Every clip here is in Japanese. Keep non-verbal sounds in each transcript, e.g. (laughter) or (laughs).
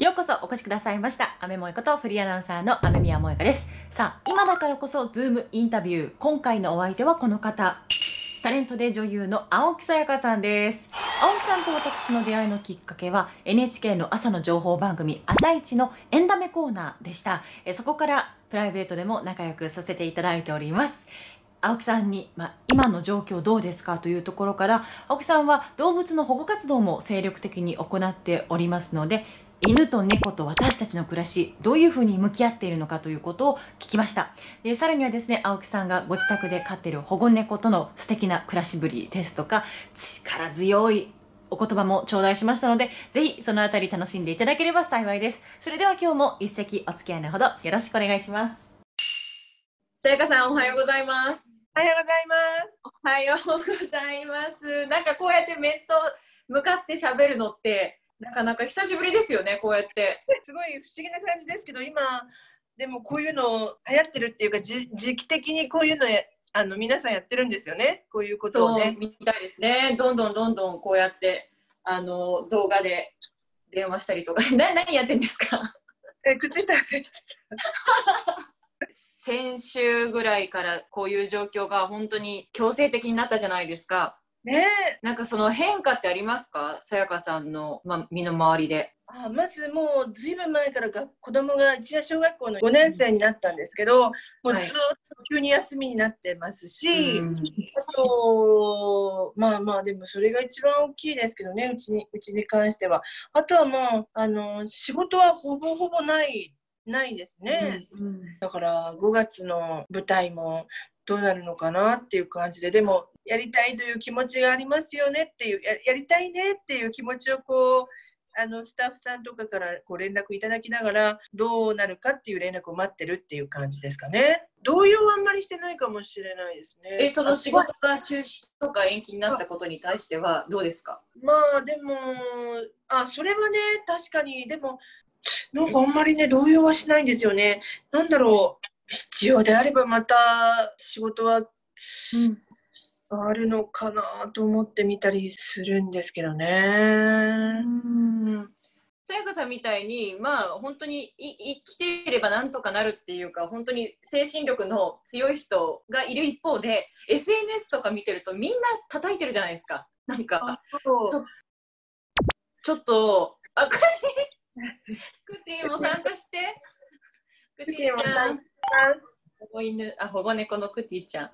ようこそお越しくださいました。アメモエことフリーアナウンサーのアメミヤモエカです。さあ、今だからこそズームインタビュー。今回のお相手はこの方。タレントで女優の青木さやかさんです。青木さんと私の出会いのきっかけは NHK の朝の情報番組朝一のエンタメコーナーでした。えそこからプライベートでも仲良くさせていただいております。青木さんに、まあ、今の状況どうですかというところから青木さんは動物の保護活動も精力的に行っておりますので犬と猫と私たちの暮らしどういうふうに向き合っているのかということを聞きましたでさらにはですね青木さんがご自宅で飼っている保護猫との素敵な暮らしぶりですとか力強いお言葉も頂戴しましたのでぜひそのあたり楽しんでいただければ幸いですそれでは今日も一席お付き合いのほどよろしくお願いしますさやかさんおはようございますおはようございます。おはようございます。なんかこうやって面と向かって喋るのって、なかなか久しぶりですよね、こうやって。すごい不思議な感じですけど、今、でもこういうの流行ってるっていうか、じ時期的にこういうのやあの皆さんやってるんですよね、こういうことをね。みたいですね。どんどんどんどんこうやって、あの、動画で電話したりとか。(laughs) な、何やってんですか？え靴下先週ぐらいからこういう状況が本当に強制的になったじゃないですか。ねなんかその変化ってありますか？さやかさんの、ま、身の回りで。あまずもうずいぶん前からが子供が一夜小学校の5年生になったんですけど、もうずはいっと急に休みになってますし、うんあと、まあまあ、でもそれが一番大きいですけどね、うちに、うちに関しては。あとはもう、あの、仕事はほぼほぼない、ないですね。うんだから5月の舞台もどうなるのかなっていう感じで、でも、やりたいという気持ちがありますよねっていう、ややりたいねっていう気持ちをこう、あのスタッフさんとかからこう連絡いただきながらどうなるかっていう連絡を待ってるっていう感じですかね。動揺はあんまりしてないかもしれないですね。え、その仕事が中止とか延期になったことに対してはどうですか？まあでも、あ、それはね、確かに、でも、なんかあんまりね、動揺はしないんですよね。なんだろう、必要であればまた仕事はあるのかなと思ってみたりするんですけどね。さやかさんみたいに、まあ、本当にい生きていればなんとかなるっていうか、本当に精神力の強い人がいる一方で、SNS とか見てるとみんな叩いてるじゃないですか。なんか、ちょっと、あ、クティ、クティも参加して。クティちゃん。保護犬あ保護猫のクティちゃん。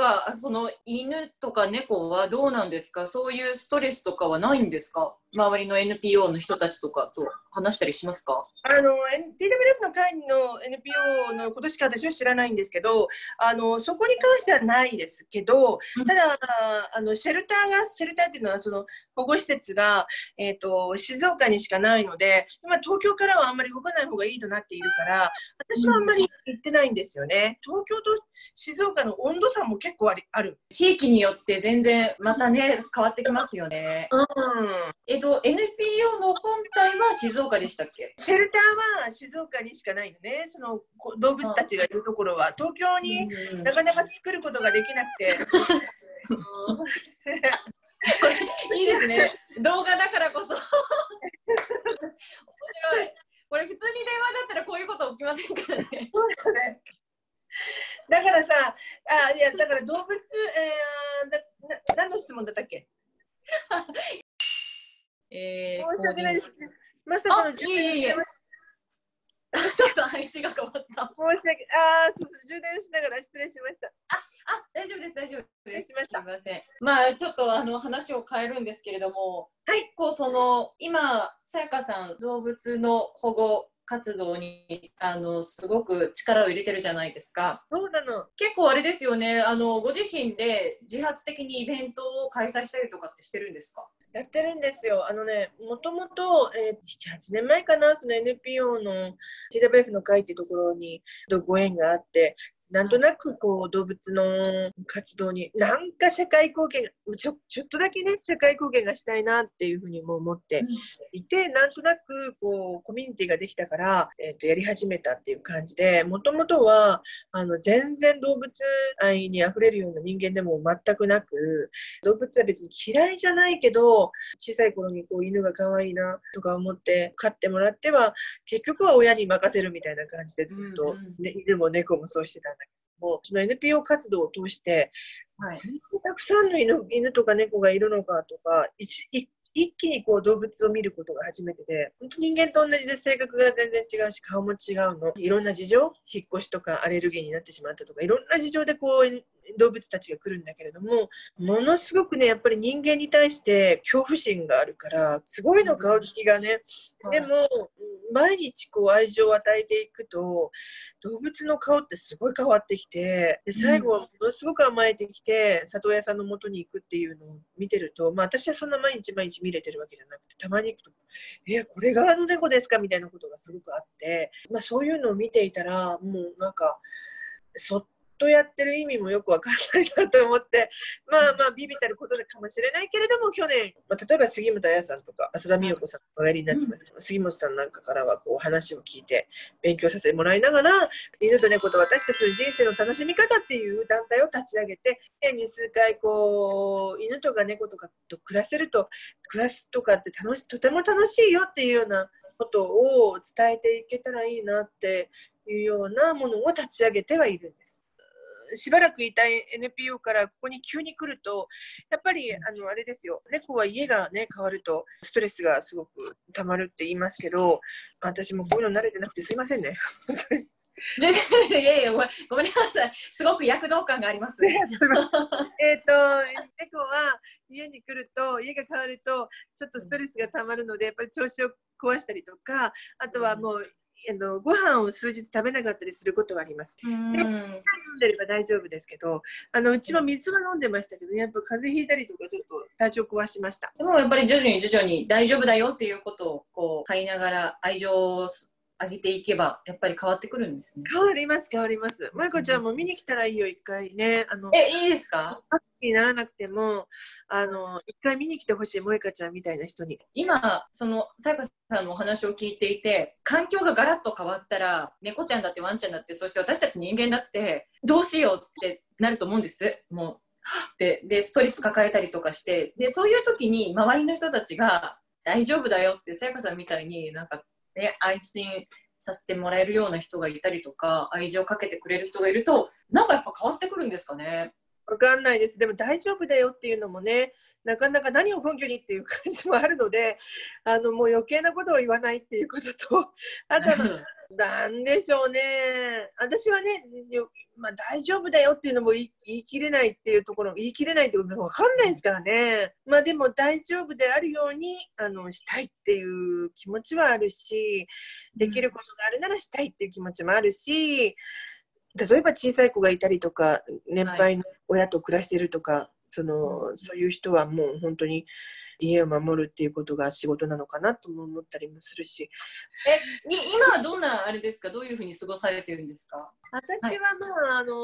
かその犬とか猫はどうなんですか？そういうストレスとかはないんですか？周りの NPO の人たちとかと。話したりしますか？あの TWF の会の NPO のことしか私は知らないんですけどあのそこに関してはないですけどうんただあのシェルターがシェルターっていうのはその保護施設が、えー、と静岡にしかないので今東京からはあんまり動かない方がいいとなっているから私はあんまり行ってないんですよね。東京と静岡の温度差も結構ありある。地域によって全然またね変わってきますよね。うんえっと NPO の本体は静岡でしたっけ？シェルターは静岡にしかないのね、そのこ動物たちがいるところは、東京にうんなかなか作ることができなくて。いいですね。動画だからこそ。面白い。これ普通に電話だったらこういうこと起きませんからね。そうだね。だからさ、あいやだから動物、えー、だな何の質問だったっけ？(laughs) え申し訳ないです。まさあかの、いえいえいえ。ちょっと配置が変わった。(laughs) 申し訳あーそう充電しながら失礼しました。あ、大丈夫です、大丈夫です。失礼しましたすみません。まあ、ちょっとあの話を変えるんですけれども、はい結構その今さやかさん動物の保護活動にあのすごく力を入れてるじゃないですか。そうなの。結構あれですよね。あのご自身で自発的にイベントを開催したりとかってしてるんですか？やってるんですよ。あのね、もともと、えー、7、8年前かな、その NPO の TWF の会っていうところにご縁があって、なんとなくこう動物の活動になんか社会貢献ちょちょっとだけね社会貢献がしたいなっていうふうにも思っていて、うん、なんとなくこうコミュニティができたから、えー、とやり始めたっていう感じでもともとはあの全然動物愛にあふれるような人間でも全くなく動物は別に嫌いじゃないけど小さい頃にこう犬が可愛いなとか思って飼ってもらっては結局は親に任せるみたいな感じでずっと、ね、犬も猫もそうしてたもその NPO 活動を通して、はい、たくさんの犬犬とか猫がいるのかとか一一気にこう動物を見ることが初めてで、本当人間と同じで性格が全然違うし、顔も違うの。いろんな事情、引っ越しとかアレルギーになってしまったとか、いろんな事情でこう動物たちが来るんだけれども、ものすごくね、やっぱり人間に対して恐怖心があるから、すごいの顔つきがね。でも、毎日こう愛情を与えていくと、動物の顔ってすごい変わってきて、で最後はものすごく甘えてきて、里親さんの元に行くっていうのを見てると、まあ私はそんな毎日毎日見れてるわけじゃなくて、たまに行くと、え、これがあの猫ですか？みたいなことがすごくあって、まあそういうのを見ていたら、もうなんか、そっとやってる意味もよくわかんないなと思って、まあまあ、ビビたることかもしれないけれども、去年、まあ、例えば杉本彩さんとか、浅田美代子さんおやりになってますけど、うん、杉本さんなんかからはこう話を聞いて、勉強させてもらいながら、犬と猫と私たちの人生の楽しみ方っていう団体を立ち上げて、年に数回、こう、犬とか猫とかと暮らせると、暮らすとかって楽しとても楽しいよっていうようなことを伝えていけたらいいなっていうようなものを立ち上げてはいるんです。しばらくいた NPO からここに急に来ると、やっぱりあのあれですよ、猫は家が、ね、変わるとストレスがすごくたまるって言いますけど、私もこういうの慣れてなくてすいませんね、本当に。いやいやごめんなさい、すごく躍動感があります。(laughs) えっと、猫は家に来ると、家が変わると、ちょっとストレスがたまるので、やっぱり調子を壊したりとか、あとはもうあのご飯を数日食べなかったりすることはあります。で飲んでれば大丈夫ですけどあのうちも水は飲んでましたけど、やっぱ風邪ひいたりとかちょっと体調壊しました。でもやっぱり徐々に徐々に大丈夫だよっていうことをこう買いながら愛情を上げていけばやっぱり変わってくるんですね。変わります変わります。まいこちゃんも見に来たらいいよ一回ねあのえいいですか？にならなくてもあの一回見に来てほしい萌香ちゃんみたいな人に。今そのさやかさんのお話を聞いていて環境がガラッと変わったら猫ちゃんだってワンちゃんだってそして私たち人間だってどうしようってなると思うんです。もうででストレス抱えたりとかして。でそういう時に周りの人たちが大丈夫だよってさやかさんみたいになんか、ね、安心させてもらえるような人がいたりとか愛情をかけてくれる人がいるとなんかやっぱ変わってくるんですかねわかんないです。でも大丈夫だよっていうのもね、なかなか何を根拠にっていう感じもあるので、あのもう余計なことを言わないっていうことと、(laughs) あとは、なんでしょうね、私はね、まあ、大丈夫だよっていうのも言い切れないっていうところ、言い切れないってことも分かんないですからね、まあ、でも大丈夫であるようにあのしたいっていう気持ちはあるし、できることがあるならしたいっていう気持ちもあるし、例えば小さい子がいたりとか年配の親と暮らしてるとか、はい、そのそういう人はもう本当に家を守るっていうことが仕事なのかなとも思ったりもするし。え今はどんなあれですか？どういうふうに過ごされてるんですか？私はまあ、はい、あの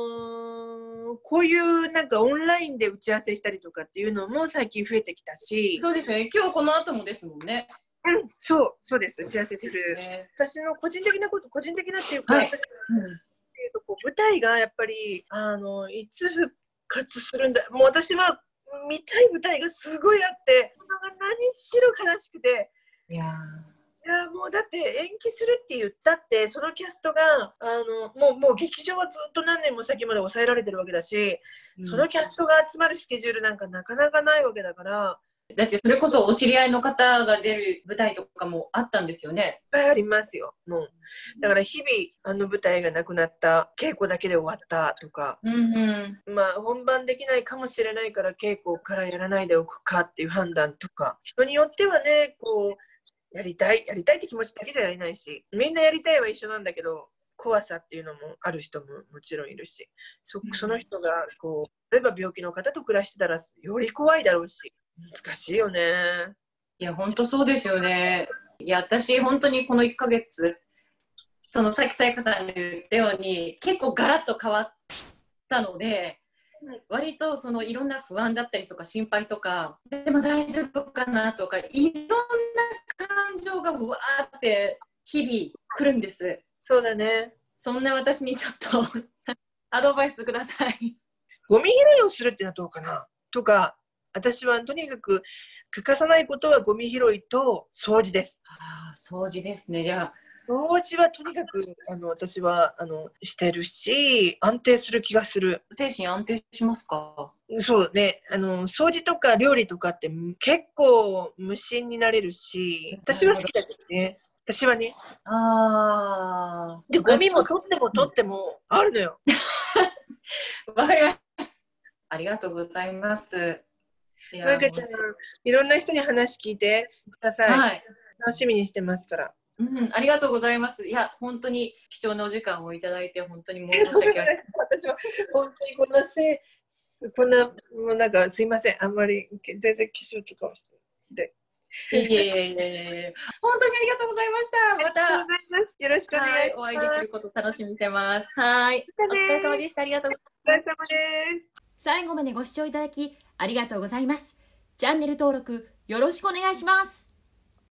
ー、こういうなんかオンラインで打ち合わせしたりとかっていうのも最近増えてきたし。そうですね。今日この後もですもんね。うん、そう、そうです。打ち合わせする。ね、私の個人的なこと、個人的なっていうか、はい、私、うん。いうとこう舞台がやっぱりあのいつ復活するんだ。もう私は見たい舞台がすごいあって何しろ悲しくて。いやいやもうだって延期するって言ったってそのキャストがあのもうもう劇場はずっと何年も先まで抑えられてるわけだし、うん、そのキャストが集まるスケジュールなんかなかなかないわけだからだってそれこそお知り合いの方が出る舞台とかもあったんですよね。いっぱいありますよ。もう。だから日々あの舞台がなくなった稽古だけで終わったとか、うんうん、まあ本番できないかもしれないから稽古からやらないでおくかっていう判断とか。人によってはねこうやりたいやりたいって気持ちだけじゃやれないし。みんなやりたいは一緒なんだけど怖さっていうのもある人ももちろんいるし。そその人がこう例えば病気の方と暮らしてたらより怖いだろうし難しいよね。いや、本当そうですよね。いや、私、本当にこの1ヶ月、そのさっきさやかさんが言ったように結構ガラッと変わったので、割とそのいろんな不安だったりとか心配とかでも大丈夫かなとかいろんな感情がわーって日々来るんですそうだね。そんな私にちょっと (laughs) アドバイスくださいゴミ拾いをするってのはどうかな？とか、私はとにかく欠かさないことはゴミ拾いと掃除です。あー掃除ですねいや掃除はとにかくあの私はあのしてるし、安定する気がする。精神安定しますか？そうね、あの掃除とか料理とかって結構無心になれるし、私は好きだけどね。私はね。あで、ゴミも取っても取ってもあるのよ。(laughs) わかりますありがとうございますいやなんかちゃん、いろんな人に話聞いてください。はい楽しみにしてますから。うん、ありがとうございます。いや、本当に貴重なお時間をいただいて、本当に申し訳ない。私は本当にこんなせい、こんな、もうなんかすいません、あんまり全然化粧とかをして。でいえいえいえいえ。本当にありがとうございました。また。よろしくお願はいい、します。お会いできること楽しみてます。はい、お疲れ様でした。ありがとうございます。お疲れ様です。最後までご視聴いただきありがとうございます。チャンネル登録よろしくお願いします。